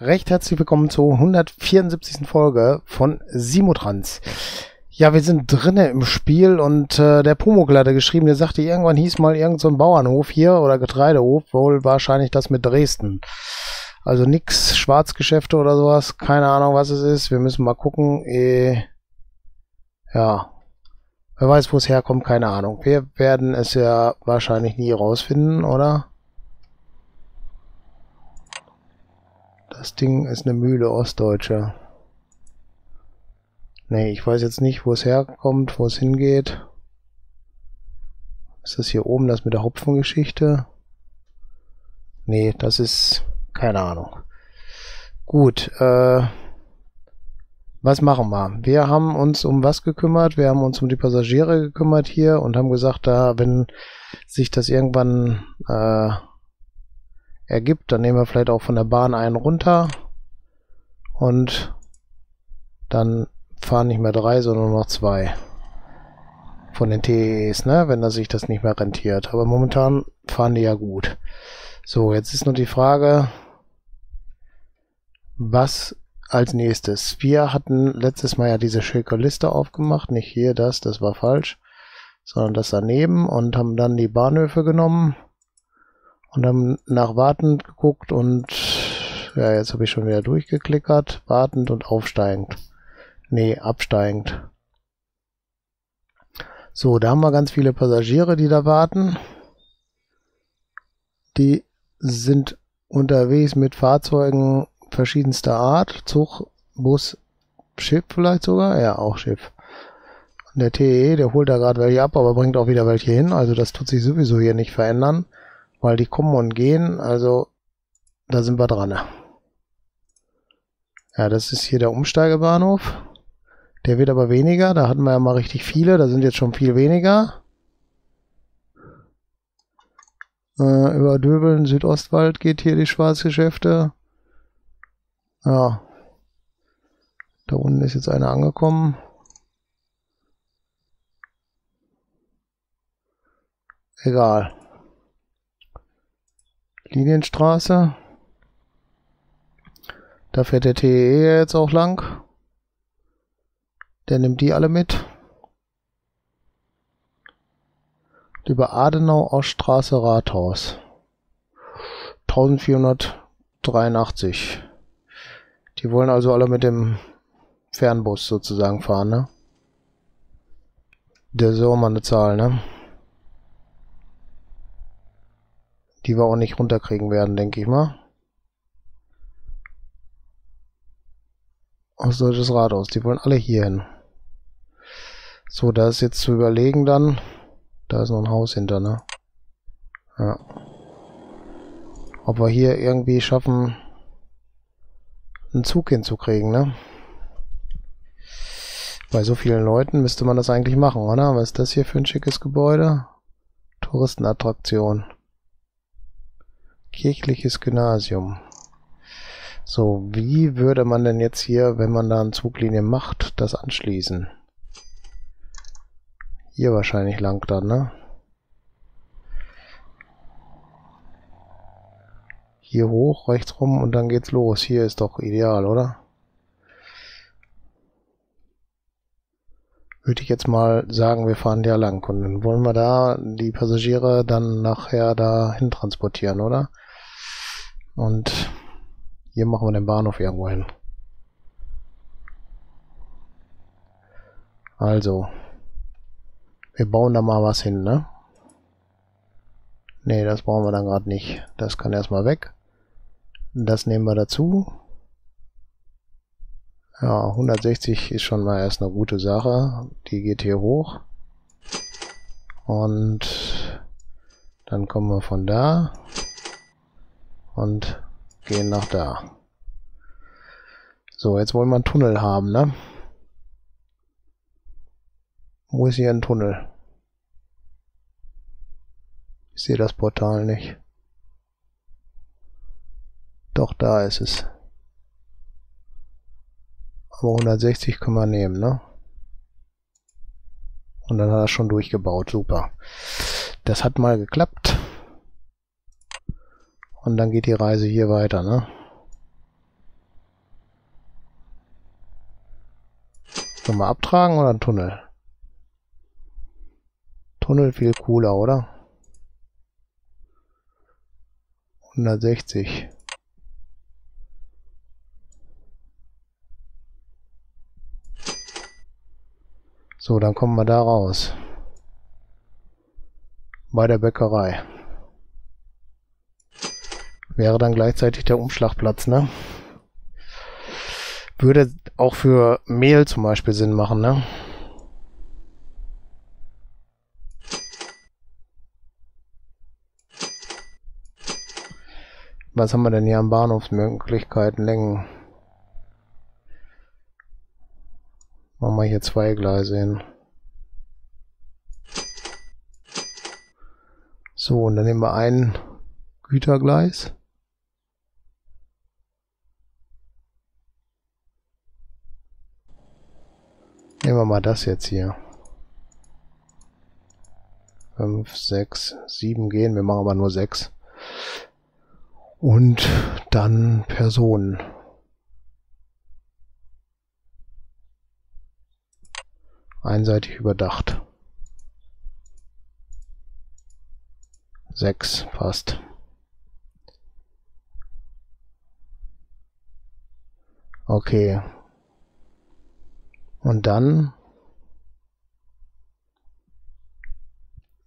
recht herzlich willkommen zur 174. Folge von Simotrans. Ja, wir sind drinnen im Spiel und äh, der Pumuckl hatte geschrieben, der sagte, irgendwann hieß mal irgend so Bauernhof hier oder Getreidehof, wohl wahrscheinlich das mit Dresden. Also nix Schwarzgeschäfte oder sowas, keine Ahnung, was es ist. Wir müssen mal gucken. Äh, ja, wer weiß, wo es herkommt, keine Ahnung. Wir werden es ja wahrscheinlich nie rausfinden, oder? Das Ding ist eine Mühle Ostdeutsche. Nee, ich weiß jetzt nicht, wo es herkommt, wo es hingeht. Ist das hier oben das mit der Hopfengeschichte? Nee, das ist keine Ahnung. Gut, äh, was machen wir? Wir haben uns um was gekümmert? Wir haben uns um die Passagiere gekümmert hier und haben gesagt, da, wenn sich das irgendwann äh, ergibt, dann nehmen wir vielleicht auch von der Bahn einen runter und dann fahren nicht mehr drei, sondern nur noch zwei von den TEs, ne, wenn das sich das nicht mehr rentiert. Aber momentan fahren die ja gut. So, jetzt ist nur die Frage, was als nächstes. Wir hatten letztes Mal ja diese schicke Liste aufgemacht, nicht hier das, das war falsch, sondern das daneben und haben dann die Bahnhöfe genommen und dann nach wartend geguckt und ja, jetzt habe ich schon wieder durchgeklickert. Wartend und aufsteigend. Nee, absteigend. So, da haben wir ganz viele Passagiere, die da warten. Die sind unterwegs mit Fahrzeugen verschiedenster Art. Zug, Bus, Schiff vielleicht sogar? Ja, auch Schiff. Und der TE, der holt da gerade welche ab, aber bringt auch wieder welche hin. Also das tut sich sowieso hier nicht verändern weil die kommen und gehen, also da sind wir dran. Ja, das ist hier der Umsteigebahnhof. Der wird aber weniger, da hatten wir ja mal richtig viele, da sind jetzt schon viel weniger. Äh, über Döbeln, Südostwald geht hier die Schwarzgeschäfte. Ja. Da unten ist jetzt einer angekommen. Egal. Linienstraße. Da fährt der TEE jetzt auch lang. Der nimmt die alle mit. Über Adenau Oststraße Rathaus. 1483. Die wollen also alle mit dem Fernbus sozusagen fahren, ne? Der ist auch mal eine Zahl, ne? Die wir auch nicht runterkriegen werden, denke ich mal. Aus solches Rathaus, die wollen alle hier hin. So, da ist jetzt zu überlegen dann. Da ist noch ein Haus hinter, ne? Ja. Ob wir hier irgendwie schaffen, einen Zug hinzukriegen, ne? Bei so vielen Leuten müsste man das eigentlich machen, oder? Was ist das hier für ein schickes Gebäude? Touristenattraktion. Kirchliches Gymnasium. So, wie würde man denn jetzt hier, wenn man da eine Zuglinie macht, das anschließen? Hier wahrscheinlich lang dann, ne? Hier hoch, rechts rum und dann geht's los. Hier ist doch ideal, oder? Würde ich jetzt mal sagen, wir fahren ja lang. Und dann wollen wir da die Passagiere dann nachher dahin transportieren, oder? Und hier machen wir den Bahnhof irgendwo hin. Also, wir bauen da mal was hin, ne? Ne, das brauchen wir dann gerade nicht. Das kann erstmal weg. Das nehmen wir dazu. Ja, 160 ist schon mal erst eine gute Sache. Die geht hier hoch. Und dann kommen wir von da und gehen nach da. So, jetzt wollen wir einen Tunnel haben, ne? Wo ist hier ein Tunnel? Ich sehe das Portal nicht. Doch, da ist es. Aber 160 können wir nehmen, ne? Und dann hat er schon durchgebaut. Super. Das hat mal geklappt. Und dann geht die Reise hier weiter, ne? Nochmal abtragen oder ein Tunnel? Tunnel viel cooler, oder? 160. So, dann kommen wir da raus. Bei der Bäckerei. Wäre dann gleichzeitig der Umschlagplatz, ne? Würde auch für Mehl zum Beispiel Sinn machen, ne? Was haben wir denn hier am Bahnhofsmöglichkeiten, Längen? Machen wir hier zwei Gleise hin. So, und dann nehmen wir ein Gütergleis. Nehmen wir mal das jetzt hier. 5, 6, 7 gehen. Wir machen aber nur 6. Und dann Personen. Einseitig überdacht. 6 passt. Okay. Und dann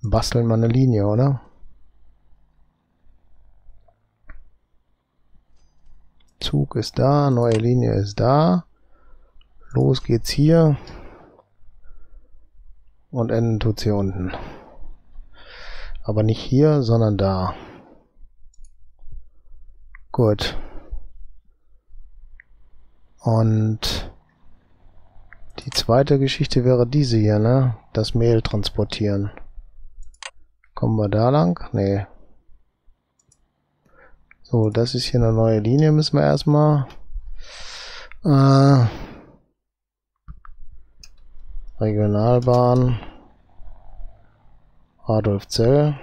basteln wir eine Linie, oder? Zug ist da, neue Linie ist da. Los geht's hier. Und enden tut's hier unten. Aber nicht hier, sondern da. Gut. Und die zweite Geschichte wäre diese hier, ne? Das Mehl transportieren. Kommen wir da lang? Nee. So, das ist hier eine neue Linie, müssen wir erstmal. Äh, Regionalbahn. Adolf Zell.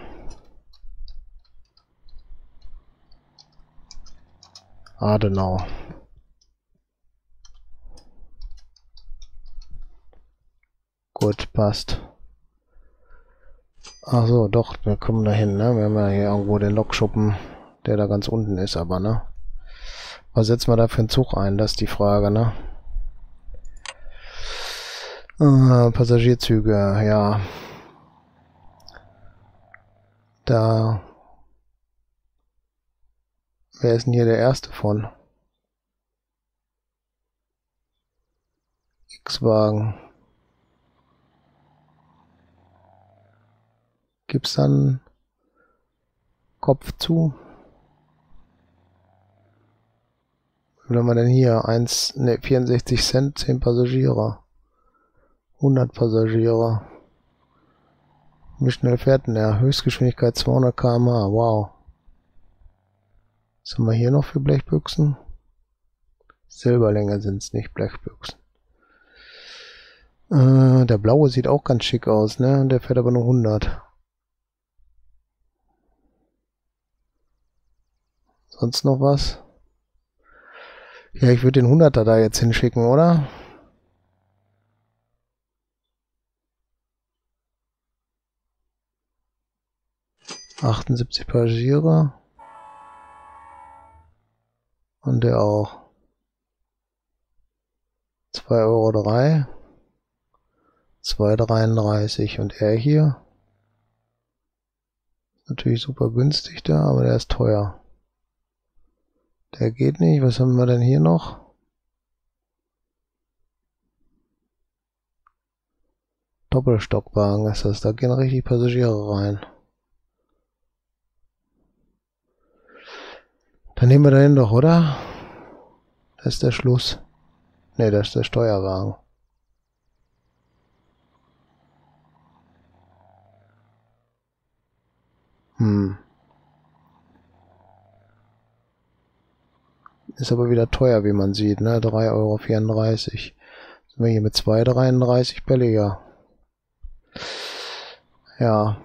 Adenau. Gut, passt. Ach doch, wir kommen dahin, ne? Wir haben ja hier irgendwo den Lokschuppen der da ganz unten ist, aber, ne? Was setzen wir da für einen Zug ein? Das ist die Frage, ne? Äh, Passagierzüge, ja. Da. Wer ist denn hier der erste von? X-Wagen. Gibt's dann Kopf zu? Wie haben wir denn hier? 1, ne, 64 Cent, 10 Passagiere. 100 Passagiere. Wie schnell fährt denn der? Höchstgeschwindigkeit 200 km/h. Wow. Was haben wir hier noch für Blechbüchsen? Silberlänge sind es nicht, Blechbüchsen. Äh, der blaue sieht auch ganz schick aus, ne? Der fährt aber nur 100. Sonst noch was? Ja, ich würde den 100er da jetzt hinschicken, oder? Achtundsiebzig Passagiere. Und der auch. 2,03 Euro. 2,33. Und er hier. Natürlich super günstig da, aber der ist teuer. Der geht nicht. Was haben wir denn hier noch? Doppelstockwagen ist das. Da gehen richtig Passagiere rein. Dann nehmen wir dahin doch, oder? Das ist der Schluss. Ne, das ist der Steuerwagen. Hm. Ist aber wieder teuer, wie man sieht, ne? 3,34 Euro. Sind wir hier mit 2,33 billiger. Ja.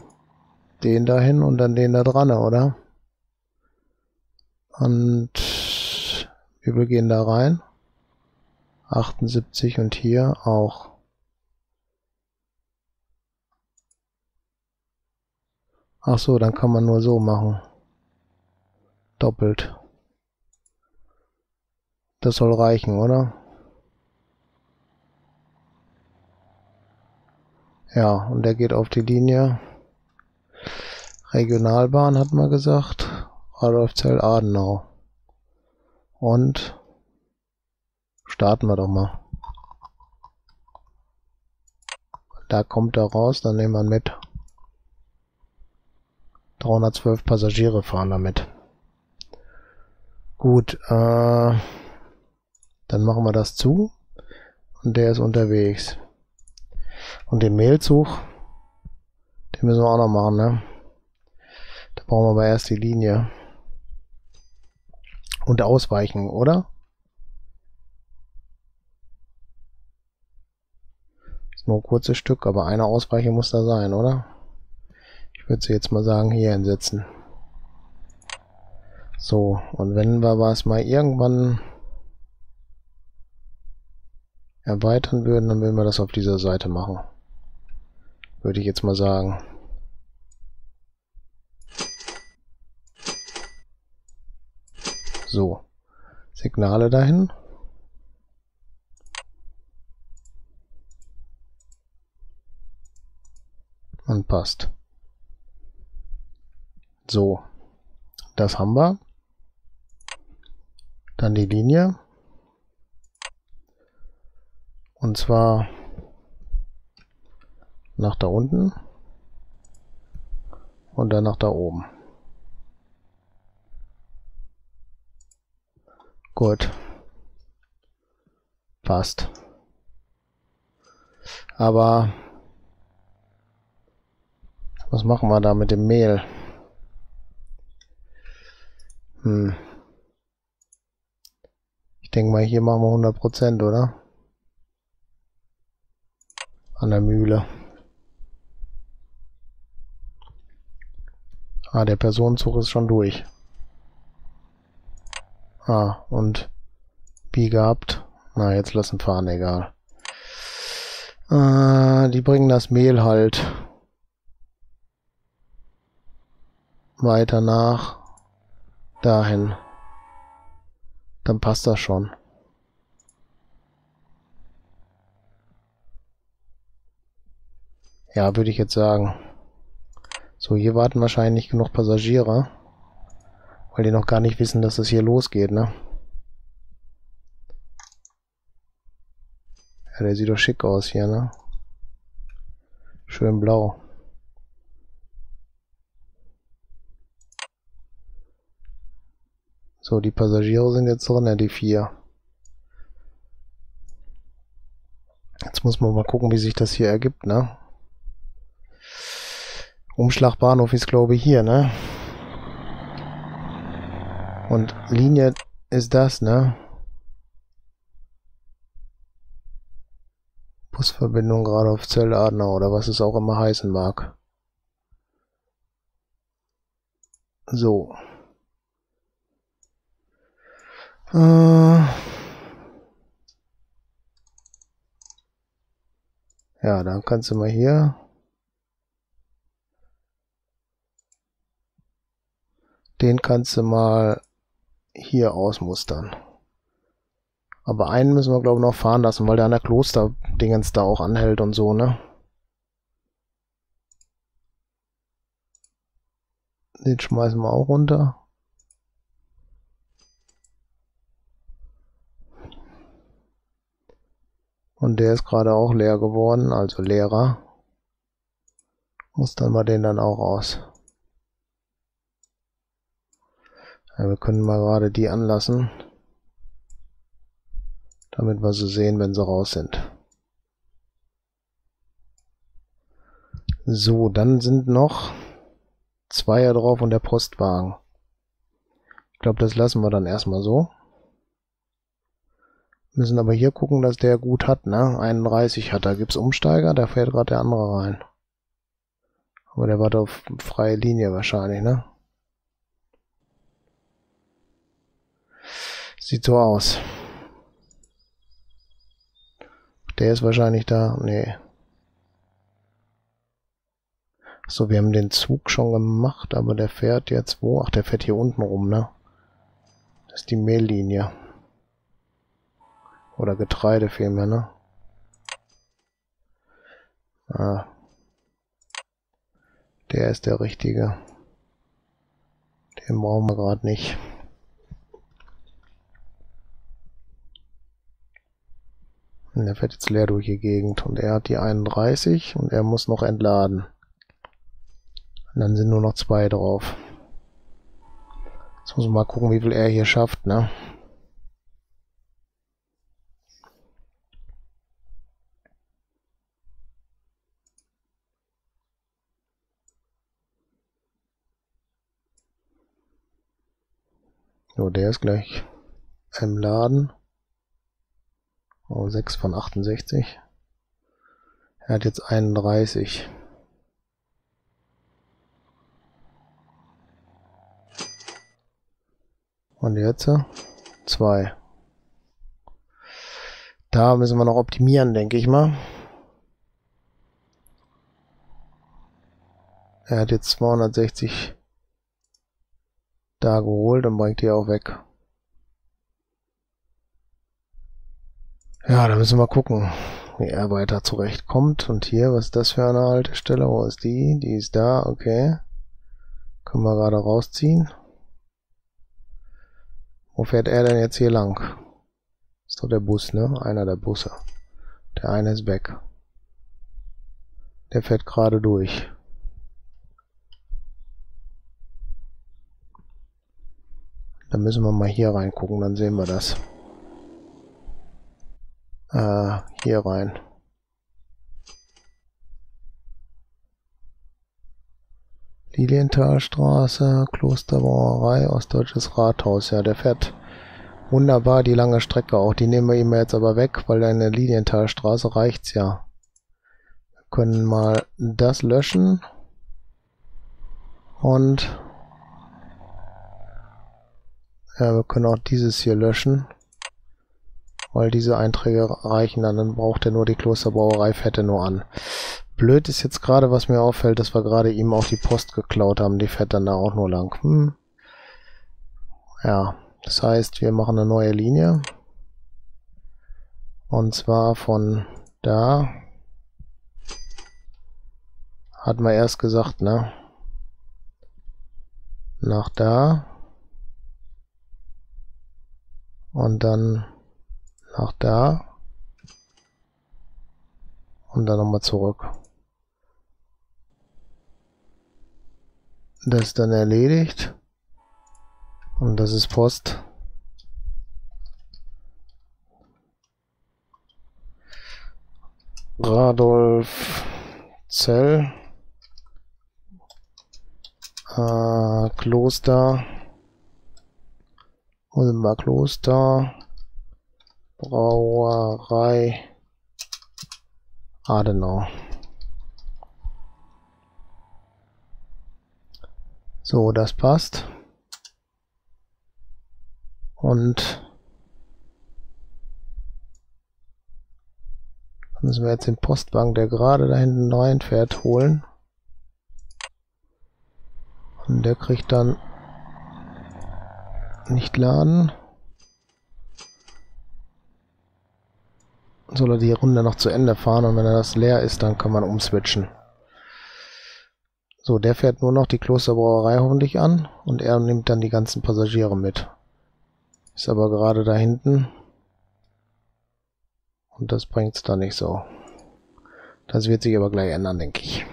Den dahin und dann den da dran, oder? Und viel gehen da rein? 78 und hier auch. Ach so, dann kann man nur so machen. Doppelt. Das soll reichen, oder? Ja, und der geht auf die Linie. Regionalbahn hat man gesagt. Adolfzell Adenau. Und starten wir doch mal. Da kommt er raus, dann nehmen wir mit. 312 Passagiere fahren damit. Gut, äh, dann machen wir das zu. Und der ist unterwegs. Und den Mailzug, den müssen wir auch noch machen, ne? Da brauchen wir aber erst die Linie. Und ausweichen, oder? Ist nur ein kurzes Stück, aber eine Ausweiche muss da sein, oder? Ich würde sie jetzt mal sagen, hier hinsetzen. So, und wenn wir was mal irgendwann erweitern würden, dann würden wir das auf dieser Seite machen. Würde ich jetzt mal sagen. So. Signale dahin. Und passt. So. Das haben wir. Dann die Linie. Und zwar nach da unten und dann nach da oben. Gut. Passt. Aber was machen wir da mit dem Mehl? Hm. Ich denke mal, hier machen wir 100%, oder? An der Mühle. Ah, der Personenzug ist schon durch. Ah, und wie gehabt. Na, jetzt lassen fahren, egal. Äh, die bringen das Mehl halt weiter nach dahin. Dann passt das schon. Ja, würde ich jetzt sagen. So, hier warten wahrscheinlich genug Passagiere. Weil die noch gar nicht wissen, dass es hier losgeht, ne? Ja, der sieht doch schick aus hier, ne? Schön blau. So, die Passagiere sind jetzt drin, ja, die vier. Jetzt muss man mal gucken, wie sich das hier ergibt, ne? Umschlagbahnhof ist glaube ich hier, ne? Und Linie ist das, ne? Busverbindung gerade auf Zell-Adenau oder was es auch immer heißen mag. So. Äh ja, dann kannst du mal hier Den kannst du mal hier ausmustern. Aber einen müssen wir, glaube ich, noch fahren lassen, weil der an der Kloster-Dingens da auch anhält und so, ne? Den schmeißen wir auch runter. Und der ist gerade auch leer geworden, also leerer. Muss dann mal den dann auch aus. Ja, wir können mal gerade die anlassen, damit wir sie sehen, wenn sie raus sind. So, dann sind noch Zweier drauf und der Postwagen. Ich glaube, das lassen wir dann erstmal so. Müssen aber hier gucken, dass der gut hat, ne? 31 hat, da gibt's Umsteiger, da fährt gerade der andere rein. Aber der war auf freie Linie wahrscheinlich, ne? Sieht so aus. Der ist wahrscheinlich da. Nee. So, wir haben den Zug schon gemacht, aber der fährt jetzt wo? Ach, der fährt hier unten rum, ne? Das ist die Mehllinie. Oder Getreide vielmehr, ne? Ah. Der ist der richtige. Den brauchen wir gerade nicht. Und der fährt jetzt leer durch die Gegend. Und er hat die 31 und er muss noch entladen. Und dann sind nur noch zwei drauf. Jetzt muss man mal gucken, wie viel er hier schafft, ne? So, der ist gleich im Laden. Oh, 6 von 68. Er hat jetzt 31. Und jetzt 2. Da müssen wir noch optimieren, denke ich mal. Er hat jetzt 260 da geholt und bringt die auch weg. Ja, da müssen wir gucken, wie er weiter zurechtkommt. Und hier, was ist das für eine Haltestelle? Wo ist die? Die ist da, okay. Können wir gerade rausziehen. Wo fährt er denn jetzt hier lang? Ist doch der Bus, ne? Einer der Busse. Der eine ist weg. Der fährt gerade durch. Dann müssen wir mal hier reingucken, dann sehen wir das. Äh, hier rein. Lilienthalstraße, Klosterbrauerei, Ostdeutsches Rathaus. Ja, der fährt wunderbar die lange Strecke auch. Die nehmen wir ihm jetzt aber weg, weil in der Lilienthalstraße reicht's ja. Wir können mal das löschen. Und ja, wir können auch dieses hier löschen. Weil diese Einträge reichen dann, dann braucht er nur die Klosterbrauerei Fette nur an. Blöd ist jetzt gerade, was mir auffällt, dass wir gerade ihm auch die Post geklaut haben. Die fährt dann da auch nur lang. Hm. Ja, das heißt, wir machen eine neue Linie. Und zwar von da. Hatten wir erst gesagt, ne? Nach da. und dann nach da. Und dann nochmal zurück. Das ist dann erledigt. Und das ist Post. Radolf Zell. Äh, Kloster. Oldenburg Kloster, Brauerei Adenau. So, das passt. Und müssen wir jetzt den Postwagen, der gerade da hinten reinfährt, holen. Und der kriegt dann nicht laden. Soll er die Runde noch zu Ende fahren und wenn er das leer ist, dann kann man umswitchen. So, der fährt nur noch die Klosterbrauerei hoffentlich an und er nimmt dann die ganzen Passagiere mit. Ist aber gerade da hinten. Und das bringt es da nicht so. Das wird sich aber gleich ändern, denke ich.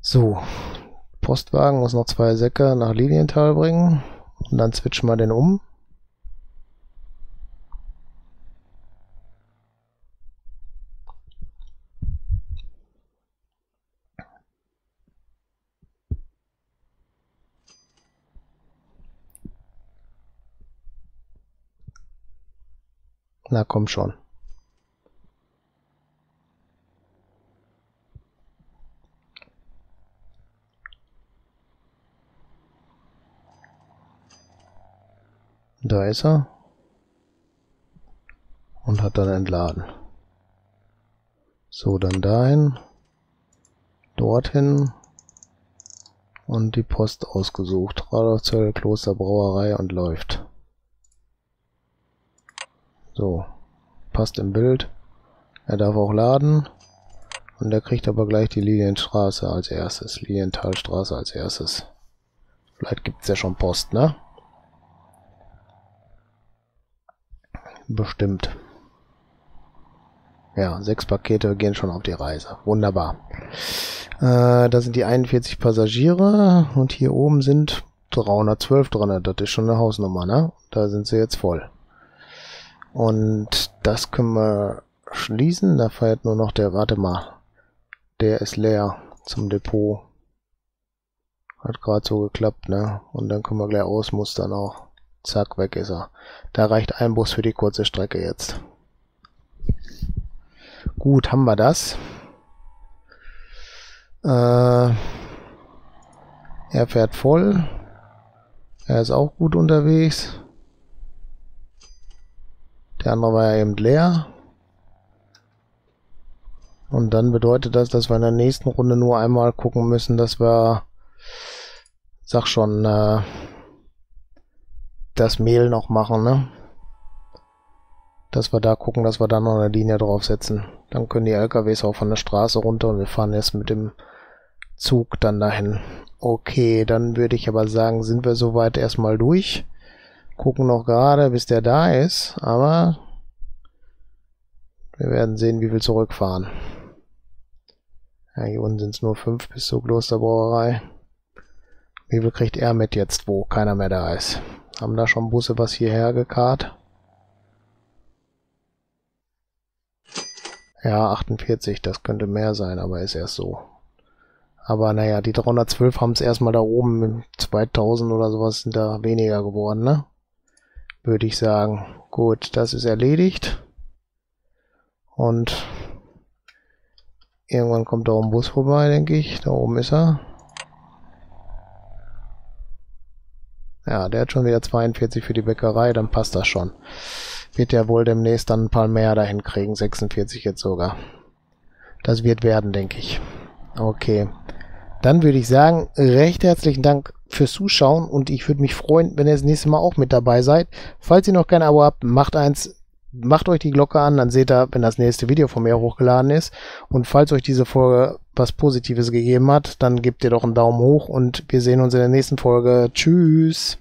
So, Postwagen muss noch zwei Säcke nach Lilienthal bringen. Und dann switchen wir den um. Na komm schon. Da ist er. hat dann entladen. So, dann dahin, dorthin und die Post ausgesucht. Radolfzell, Kloster, Brauerei und läuft. So, passt im Bild. Er darf auch laden. Und er kriegt aber gleich die Lilienstraße als erstes. Lilienthalstraße als erstes. Vielleicht gibt's ja schon Post, ne? Bestimmt. Ja, sechs Pakete gehen schon auf die Reise. Wunderbar. Äh, da sind die 41 Passagiere und hier oben sind 312 dran. Das ist schon eine Hausnummer, ne? Da sind sie jetzt voll. Und das können wir schließen. Da feiert nur noch der, warte mal, der ist leer zum Depot. Hat gerade so geklappt, ne? Und dann können wir gleich ausmustern auch. Zack, weg ist er. Da reicht ein Bus für die kurze Strecke jetzt. Gut, haben wir das. Äh, er fährt voll. Er ist auch gut unterwegs. Der andere war ja eben leer. Und dann bedeutet das, dass wir in der nächsten Runde nur einmal gucken müssen, dass wir, sag schon, äh, das Mehl noch machen, ne? Dass wir da gucken, dass wir da noch eine Linie draufsetzen. Dann können die LKWs auch von der Straße runter und wir fahren jetzt mit dem Zug dann dahin. Okay, dann würde ich aber sagen, sind wir soweit erstmal durch. Gucken noch gerade, bis der da ist, aber wir werden sehen, wie viel zurückfahren. Ja, hier unten sind es nur fünf bis zur Klosterbrauerei. Wie viel kriegt er mit jetzt, wo keiner mehr da ist? Haben da schon Busse was hierher gekarrt? Ja, 48, das könnte mehr sein, aber ist erst so. Aber naja, die 312 haben es erstmal da oben, 2000 oder sowas sind da weniger geworden, ne? Würde ich sagen. Gut, das ist erledigt. Und Irgendwann kommt da ein Bus vorbei, denke ich. Da oben ist er. Ja, der hat schon wieder 42 für die Bäckerei, dann passt das schon. Wird ja wohl demnächst dann ein paar mehr dahin kriegen, 46 jetzt sogar. Das wird werden, denke ich. Okay. Dann würde ich sagen, recht herzlichen Dank fürs Zuschauen und ich würde mich freuen, wenn ihr das nächste Mal auch mit dabei seid. Falls ihr noch kein Abo habt, macht eins, macht euch die Glocke an, dann seht ihr, wenn das nächste Video von mir hochgeladen ist. Und falls euch diese Folge was Positives gegeben hat, dann gebt ihr doch einen Daumen hoch und wir sehen uns in der nächsten Folge. Tschüss!